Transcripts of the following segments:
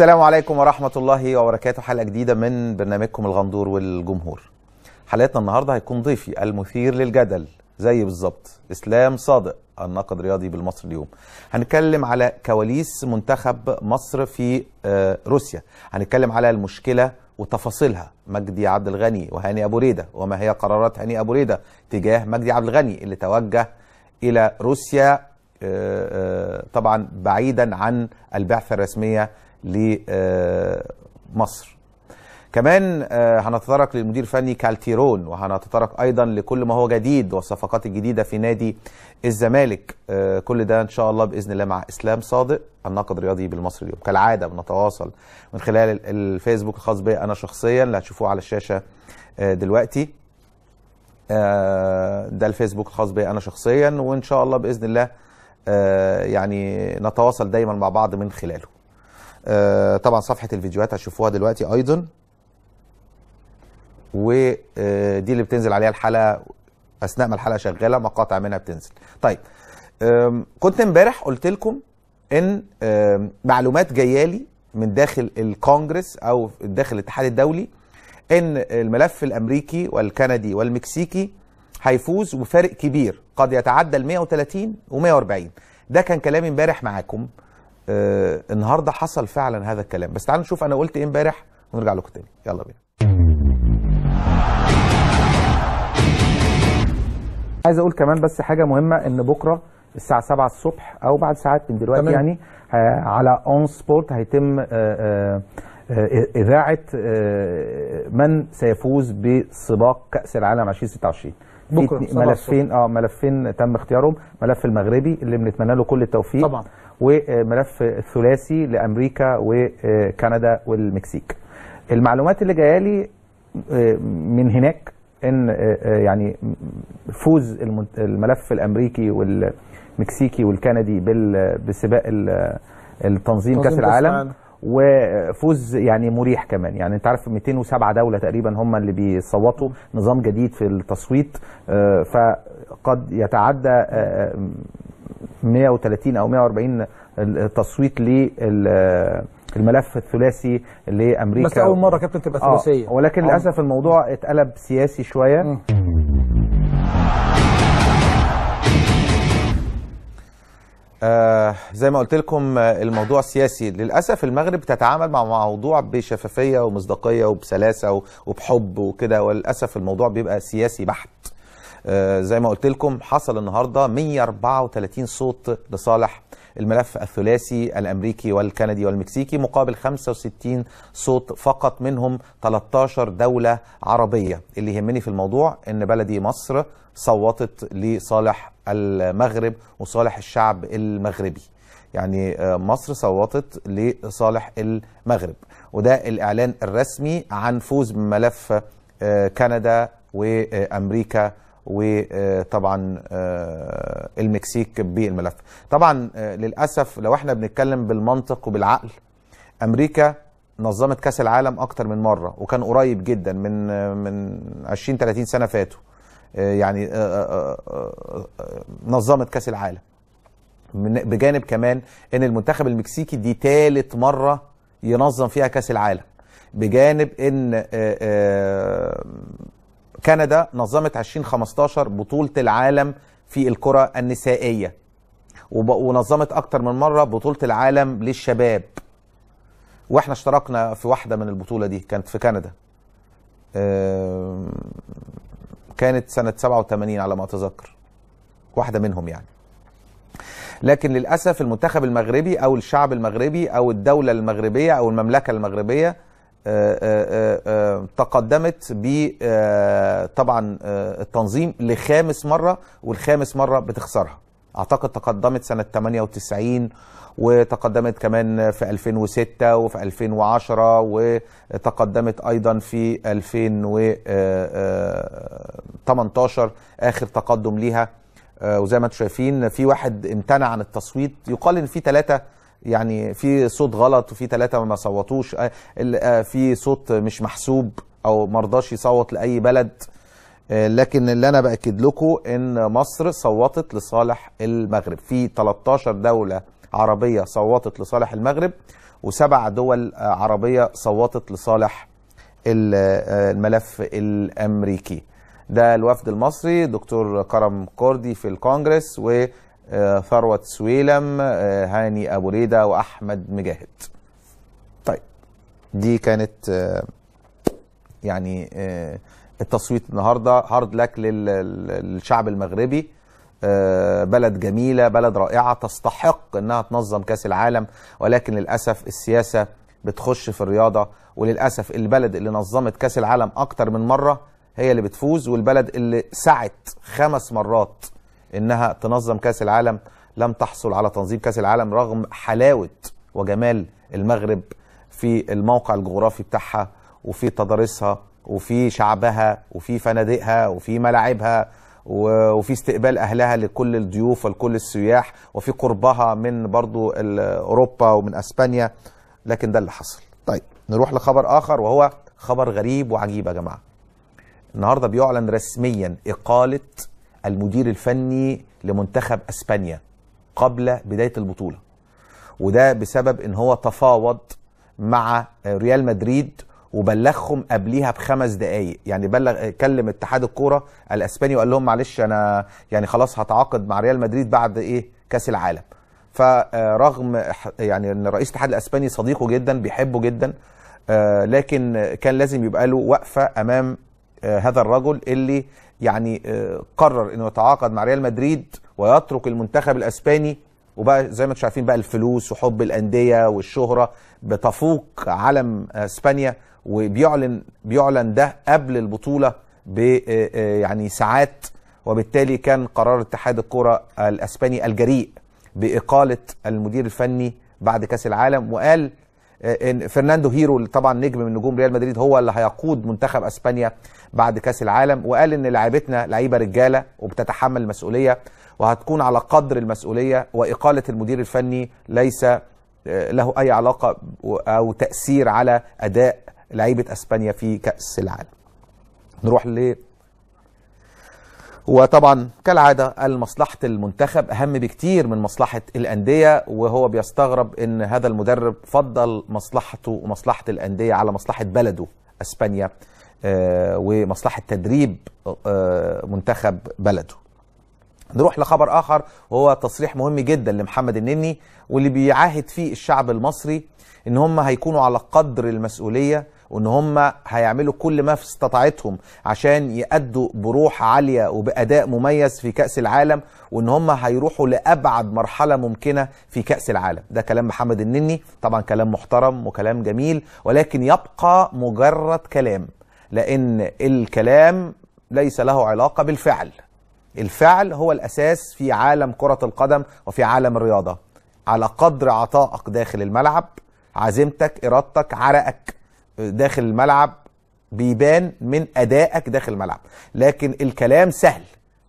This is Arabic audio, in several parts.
السلام عليكم ورحمة الله وبركاته. حلقة جديدة من برنامجكم الغندور والجمهور. حلقتنا النهاردة هيكون ضيفي المثير للجدل. زي بالظبط إسلام صادق الناقد الرياضي بالمصري اليوم. هنتكلم على كواليس منتخب مصر في آه، روسيا. هنتكلم على المشكلة وتفاصيلها. مجدي عبد الغني وهاني أبو ريدة. وما هي قرارات هاني أبو ريدة تجاه مجدي عبد الغني اللي توجه إلى روسيا آه، آه، طبعا بعيدا عن البعثة الرسمية لمصر. كمان آه، هنتطرق للمدير الفني كالتيرون وهنتطرق أيضا لكل ما هو جديد والصفقات الجديدة في نادي الزمالك. آه، كل ده إن شاء الله بإذن الله مع إسلام صادق الناقد الرياضي بالمصري اليوم. كالعادة بنتواصل من خلال ال- الفيسبوك الخاص بي أنا شخصيا اللي هتشوفوه على الشاشة آه، دلوقتي. ده الفيسبوك الخاص بي أنا شخصيا وإن شاء الله بإذن الله يعني نتواصل دايما مع بعض من خلاله. طبعا صفحة الفيديوهات هتشوفوها دلوقتي أيضا. ودي اللي بتنزل عليها الحلقة أثناء ما الحلقة شغالة مقاطع منها بتنزل. طيب كنت امبارح قلت لكم إن معلومات جاية لي من داخل الكونجرس أو داخل الاتحاد الدولي إن الملف الأمريكي والكندي والمكسيكي هيفوز بفارق كبير. قد يتعدى ال 130 و140 ده كان كلامي امبارح معاكم. آه النهارده حصل فعلا هذا الكلام. بس تعالوا نشوف أنا قلت إيه امبارح ونرجع لكم تاني. يلا بينا. عايز أقول كمان بس حاجة مهمة إن بكرة الساعة 7 الصبح أو بعد ساعات من دلوقتي تمام. يعني آه، على ON Sport هيتم آه، آه، إذاعة من سيفوز بسباق كأس العالم 2026 7 ملفين آه ملفين تم اختيارهم. ملف المغربي اللي بنتمنى له كل التوفيق. طبعا. وملف الثلاثي لأمريكا وكندا والمكسيك. المعلومات اللي جاية لي آه، من هناك إن آه، آه، يعني فوز الملف الأمريكي والمكسيكي والكندي بال- بسباق ال- التنظيم تنظيم كأس العالم. وفوز يعني مريح كمان. يعني انت عارف 207 دولة تقريبا هم اللي بيصوتوا نظام جديد في التصويت آه، فقد يتعدى آه، 130 أو 140 التصويت للملف الثلاثي لأمريكا. بس أول مرة كابتن تبقى آه، ثلاثية. ولكن أول- للأسف الموضوع اتقلب سياسي شوية. آه زي ما قلت لكم آه، الموضوع سياسي. للأسف المغرب تتعامل مع موضوع بشفافية ومصداقية وبسلاسة وبحب وكده وللأسف الموضوع بيبقى سياسي بحت. آه زي ما قلت لكم حصل النهارده 134 صوت لصالح. الملف الثلاثي الأمريكي والكندي والمكسيكي مقابل 65 صوت فقط منهم 13 دولة عربية. اللي يهمني في الموضوع إن بلدي مصر صوتت لصالح المغرب وصالح الشعب المغربي. يعني آه، مصر صوتت لصالح المغرب. وده الإعلان الرسمي عن فوز بملف آه، كندا وأمريكا وطبعا آه، المكسيك بالملف طبعا آه، للأسف لو إحنا بنتكلم بالمنطق وبالعقل أمريكا نظمت كأس العالم أكتر من مرة وكان قريب جدا من من 20 30 سنة فاتوا. آه، يعني نظمت كأس العالم. بجانب كمان إن المنتخب المكسيكي دي ثالث مرة ينظم فيها كأس العالم. بجانب إن كندا نظمت 2015 بطولة العالم في الكرة النسائية. وب- ونظمت أكتر من مرة بطولة العالم للشباب. وإحنا اشتركنا في واحدة من البطولة دي كانت في كندا. كانت سنة 87 على ما أتذكر. واحدة منهم يعني. لكن للأسف المنتخب المغربي أو الشعب المغربي أو الدولة المغربية أو المملكة المغربية تقدمت ب آه، طبعا آه، التنظيم لخامس مرة والخامس مرة بتخسرها. أعتقد تقدمت سنة 98 وتقدمت كمان في 2006 وفي 2010 وتقدمت أيضا في 2018 آخر تقدم ليها. آه، وزي ما أنتم شايفين في واحد امتنع عن التصويت. يقال إن في ثلاثة يعني في صوت غلط وفي ثلاثة ما صوتوش آه، آه، في صوت مش محسوب أو مرضاش يصوت لأي بلد. آه، لكن اللي أنا بأكد لكم إن مصر صوتت لصالح المغرب. في 13 دولة عربية صوتت لصالح المغرب وسبع دول عربية صوتت لصالح ال- الملف الأمريكي. ده الوفد المصري دكتور كرم كردي في الكونجرس وثروت سويلم آه، هاني أبو ريدة وأحمد مجاهد. طيب دي كانت آه، يعني آه، التصويت النهارده. هارد لك لل- للشعب المغربي. آه، بلد جميلة بلد رائعة تستحق إنها تنظم كأس العالم. ولكن للأسف السياسة بتخش في الرياضة. وللأسف البلد اللي نظمت كأس العالم أكتر من مرة هي اللي بتفوز. والبلد اللي سعت خمس مرات إنها تنظم كأس العالم لم تحصل على تنظيم كأس العالم رغم حلاوة وجمال المغرب في الموقع الجغرافي بتاعها وفي تضاريسها وفي شعبها وفي فنادقها وفي ملاعبها وفي استقبال أهلها لكل الضيوف ولكل السياح وفي قربها من برضو أوروبا ومن أسبانيا لكن ده اللي حصل. طيب نروح لخبر آخر وهو خبر غريب وعجيب يا جماعة. النهارده بيعلن رسميا إقالة المدير الفني لمنتخب أسبانيا قبل بداية البطولة. وده بسبب إن هو تفاوض مع ريال مدريد وبلغهم قبليها بخمس دقائق يعني بلغ كلم اتحاد الكورة الأسباني وقال لهم معلش أنا يعني خلاص هتعاقد مع ريال مدريد بعد إيه؟ كأس العالم. فرغم يعني إن رئيس الاتحاد الأسباني صديقه جدا بيحبه جدا آه، لكن كان لازم يبقى له وقفة أمام آه، هذا الرجل اللي يعني آه، قرر إنه يتعاقد مع ريال مدريد ويترك المنتخب الأسباني. وبقى زي ما أنتم شايفين بقى الفلوس وحب الأندية والشهرة بتفوق علم إسبانيا. وبيعلن بيعلن ده قبل البطولة ب آه، آه، يعني ساعات. وبالتالي كان قرار اتحاد الكرة الأسباني الجريء بإقالة المدير الفني بعد كأس العالم. وقال آه، فرناندو هيرو طبعا نجم من نجوم ريال مدريد هو اللي هيقود منتخب أسبانيا بعد كأس العالم وقال إن لعيبتنا لعيبة رجالة وبتتحمل المسؤوليه وهتكون على قدر المسؤولية وإقالة المدير الفني ليس آه، له أي علاقة أو تأثير على أداء لعيبة أسبانيا في كأس العالم. نروح ل وطبعا كالعادة المصلحة المنتخب أهم بكتير من مصلحة الأندية وهو بيستغرب إن هذا المدرب فضل مصلحته ومصلحة الأندية على مصلحة بلده أسبانيا آه، ومصلحة تدريب آه، منتخب بلده. نروح لخبر آخر وهو تصريح مهم جدا لمحمد النني واللي بيعاهد فيه الشعب المصري إن هم هيكونوا على قدر المسؤولية وإن هم هيعملوا كل ما في استطاعتهم عشان يأدوا بروح عالية وبأداء مميز في كأس العالم وإن هم هيروحوا لأبعد مرحلة ممكنة في كأس العالم. ده كلام محمد النني طبعا كلام محترم وكلام جميل ولكن يبقى مجرد كلام لأن الكلام ليس له علاقة بالفعل. الفعل هو الأساس في عالم كرة القدم وفي عالم الرياضة. على قدر عطائك داخل الملعب عزيمتك إرادتك عرقك. داخل الملعب بيبان من أدائك داخل الملعب. لكن الكلام سهل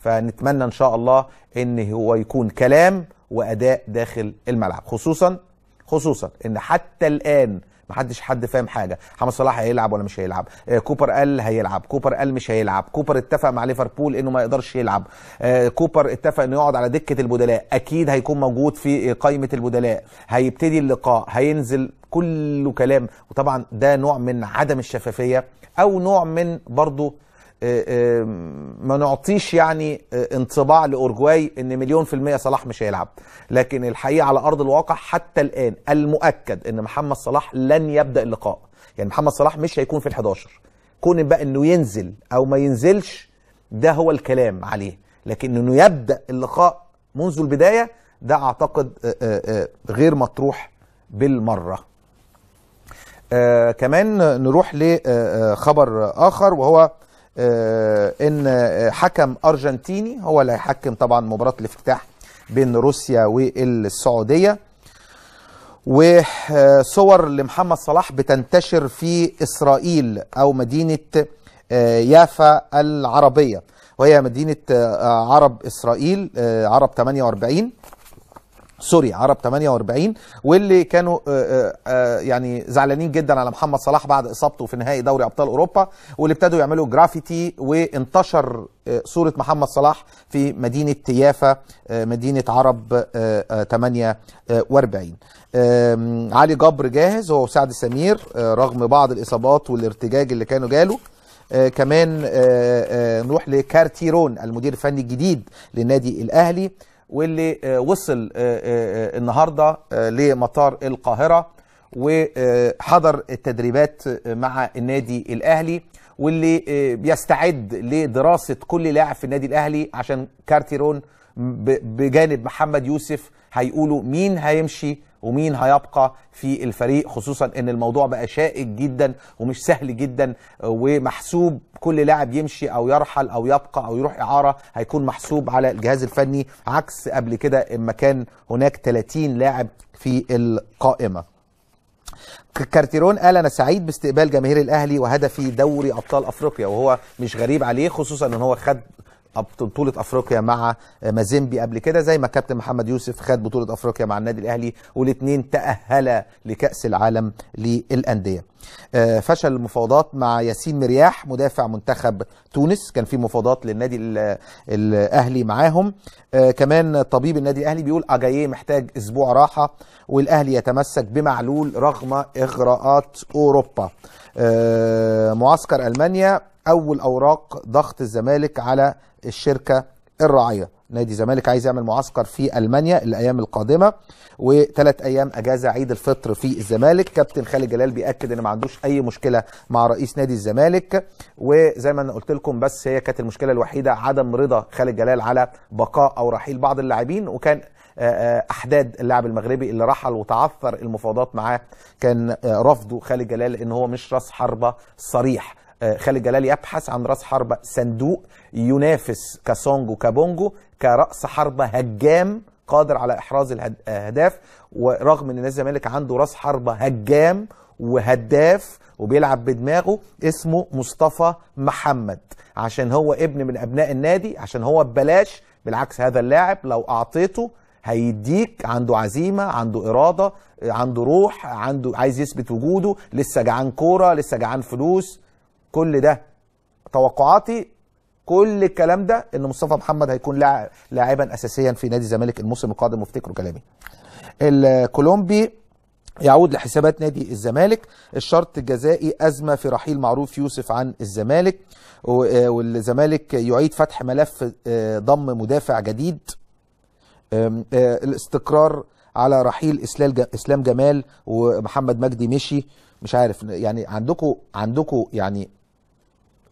فنتمنى إن شاء الله إن هو يكون كلام وأداء داخل الملعب خصوصا خصوصا إن حتى الآن محدش حد فاهم حاجة. محمد صلاح هيلعب ولا مش هيلعب؟ آه، كوبر قال هيلعب. كوبر قال مش هيلعب. كوبر اتفق مع ليفربول إنه ما يقدرش يلعب. آه، كوبر اتفق إنه يقعد على دكة البدلاء. أكيد هيكون موجود في قائمة البدلاء. هيبتدي اللقاء. هينزل كله كلام. وطبعا ده نوع من عدم الشفافية أو نوع من برضه ما نعطيش يعني آه، انطباع لاورجواي إن مليون في المية صلاح مش هيلعب. لكن الحقيقة على أرض الواقع حتى الآن المؤكد إن محمد صلاح لن يبدأ اللقاء. يعني محمد صلاح مش هيكون في ال11 كون بقى إنه ينزل أو ما ينزلش ده هو الكلام عليه. لكن إنه يبدأ اللقاء منذ البداية ده أعتقد آه، آه، آه، غير مطروح بالمرة. آه كمان نروح لخبر آخر وهو آه إن آه، حكم أرجنتيني هو اللي هيحكم طبعا مباراة الافتتاح بين روسيا والسعودية. وصور لمحمد صلاح بتنتشر في إسرائيل أو مدينة آه، يافا العربية. وهي مدينة آه، عرب إسرائيل آه، عرب 48 sorry عرب 48 واللي كانوا آه، آه، يعني زعلانين جدا على محمد صلاح بعد إصابته في نهائي دوري أبطال أوروبا واللي ابتدوا يعملوا جرافيتي وانتشر آه، صورة محمد صلاح في مدينة تيافا آه، مدينة عرب آه، آه، 48 آم، علي جبر جاهز هو وسعد سمير آه، رغم بعض الإصابات والارتجاج اللي كانوا جاله. آه، كمان آه، آه، نروح لكارتيرون المدير الفني الجديد للنادي الأهلي. واللي آه، وصل آه، آه، النهارده لمطار القاهرة وحضر التدريبات مع النادي الأهلي واللي بيستعد لدراسة كل لاعب في النادي الأهلي عشان كارتيرون بجانب محمد يوسف هيقولوا مين هيمشي ومين هيبقى في الفريق خصوصا إن الموضوع بقى شائك جدا ومش سهل جدا ومحسوب كل لاعب يمشي أو يرحل أو يبقى أو يروح إعارة هيكون محسوب على الجهاز الفني عكس قبل كده اما كان هناك 30 لاعب في القائمة. كارتيرون قال أنا سعيد باستقبال جماهير الأهلي وهدفي دوري أبطال أفريقيا وهو مش غريب عليه خصوصا إن هو خد بطولة أفريقيا مع مازيمبي. قبل كده زي ما كابتن محمد يوسف خد بطولة أفريقيا مع النادي الأهلي والاثنين تأهلا لكأس العالم للأندية. آه، فشل المفاوضات مع ياسين مرياح مدافع منتخب تونس. كان في مفاوضات للنادي ال- الأهلي معاهم. آه، كمان طبيب النادي الأهلي بيقول أجاييه محتاج أسبوع راحة والأهلي يتمسك بمعلول رغم إغراءات أوروبا. معسكر ألمانيا أول أوراق ضغط الزمالك على الشركة الراعية. نادي الزمالك عايز يعمل معسكر في ألمانيا الأيام القادمة وثلاث أيام أجازة عيد الفطر في الزمالك. كابتن خالد جلال بيأكد إن ما عندوش أي مشكلة مع رئيس نادي الزمالك. وزي ما أنا قلت لكم بس هي كانت المشكلة الوحيدة عدم رضا خالد جلال على بقاء أو رحيل بعض اللاعبين وكان آه، آه، أحداد اللاعب المغربي اللي رحل وتعثر المفاوضات معاه كان آه، رفضه خالد جلال إن هو مش راس حربة صريح. آه، خالد جلال يبحث عن راس حربة صندوق ينافس كاسونجو كابونجو كرأس حربة هجام قادر على إحراز الأهداف ورغم أن نادي الزمالك عنده راس حربة هجام وهداف وبيلعب بدماغه اسمه مصطفى محمد. عشان هو ابن من أبناء النادي عشان هو ببلاش بالعكس هذا اللاعب لو أعطيته هيديك عنده عزيمة عنده إرادة عنده روح عنده عايز يثبت وجوده لسه جعان كورة لسه جعان فلوس. كل ده توقعاتي كل الكلام ده إن مصطفى محمد هيكون لاعب لاعبا اساسيا في نادي الزمالك الموسم القادم. وافتكروا كلامي. الكولومبي يعود لحسابات نادي الزمالك. الشرط الجزائي أزمة في رحيل معروف يوسف عن الزمالك. والزمالك يعيد فتح ملف آه، ضم مدافع جديد. الاستقرار على رحيل إسلام جمال ومحمد مجدي مشي. مش عارف يعني عندكم عندكم يعني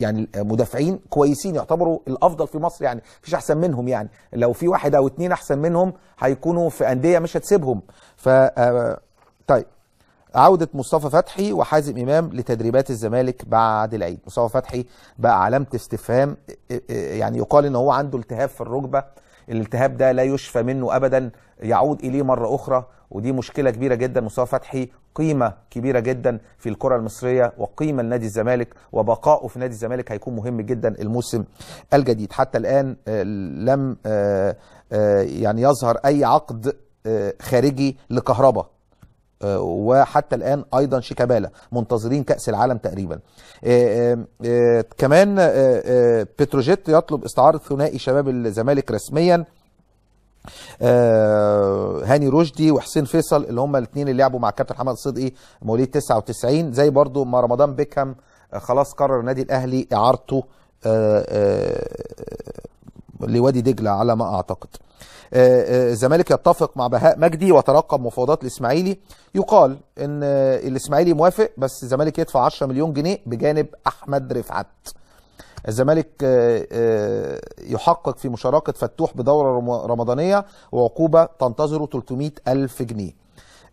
يعني مدافعين كويسين يعتبروا الأفضل في مصر يعني مفيش أحسن منهم يعني. لو في واحد أو اتنين أحسن منهم هيكونوا في أندية مش هتسيبهم. ف آه، طيب. عودة مصطفى فتحي وحازم إمام لتدريبات الزمالك بعد العيد. مصطفى فتحي بقى علامة استفهام يعني يقال إن هو عنده التهاب في الركبة. الالتهاب ده لا يشفى منه أبدا يعود إليه مرة أخرى ودي مشكلة كبيرة جدا مصطفى فتحي قيمة كبيرة جدا في الكرة المصرية وقيمة لنادي الزمالك وبقائه في نادي الزمالك هيكون مهم جدا الموسم الجديد. حتى الآن آه، لم آه، آه، يعني يظهر أي عقد خارجي لكهربا. آه، وحتى الآن أيضا شيكابالا منتظرين كأس العالم تقريبا. آه، آه، آه، كمان آه، آه، بتروجيت يطلب استعارة ثنائي شباب الزمالك رسميا. آه، هاني رشدي وحسين فيصل اللي هم الاثنين اللي لعبوا مع الكابتن محمد صدقي مواليد 99 زي برضو ما رمضان بيكهام آه، خلاص قرر النادي الأهلي إعارته آه، آه، لوادي دجلة على ما أعتقد. آه، آه، الزمالك يتفق مع بهاء مجدي وترقب مفاوضات الإسماعيلي. يقال إن الإسماعيلي موافق بس الزمالك يدفع 10 مليون جنيه بجانب أحمد رفعت. الزمالك آه، يحقق في مشاركة فتوح بدورة رم- رمضانية وعقوبة تنتظره 300 ألف جنيه.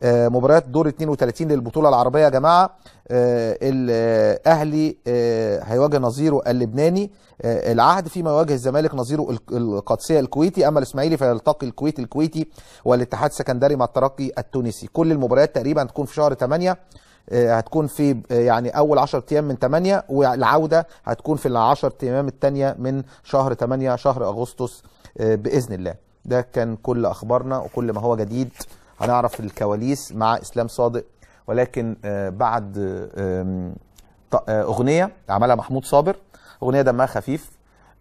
مباريات دور 32 للبطولة العربية يا جماعة. آه، الأهلي آه، هيواجه نظيره اللبناني. آه، العهد فيما يواجه الزمالك نظيره الق- القادسية الكويتي. أما الإسماعيلي فيلتقي الكويت الكويتي والاتحاد السكندري مع الترقي التونسي. كل المباريات تقريبا هتكون في شهر 8 آه، هتكون في آه، يعني أول 10 أيام من 8 والعودة هتكون في ال 10 أيام الثانية من شهر 8 شهر أغسطس آه، بإذن الله. ده كان كل أخبارنا وكل ما هو جديد. هنعرف الكواليس مع إسلام صادق. ولكن آه، بعد آه، أغنية عملها محمود صابر. أغنية دمها خفيف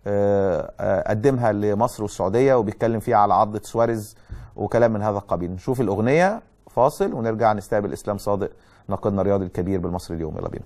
آه، قدمها لمصر والسعودية وبيتكلم فيها على عضة سواريز وكلام من هذا القبيل. نشوف الأغنية فاصل ونرجع نستقبل إسلام صادق ناقدنا الرياضي الكبير بالمصري اليوم. يلا بينا.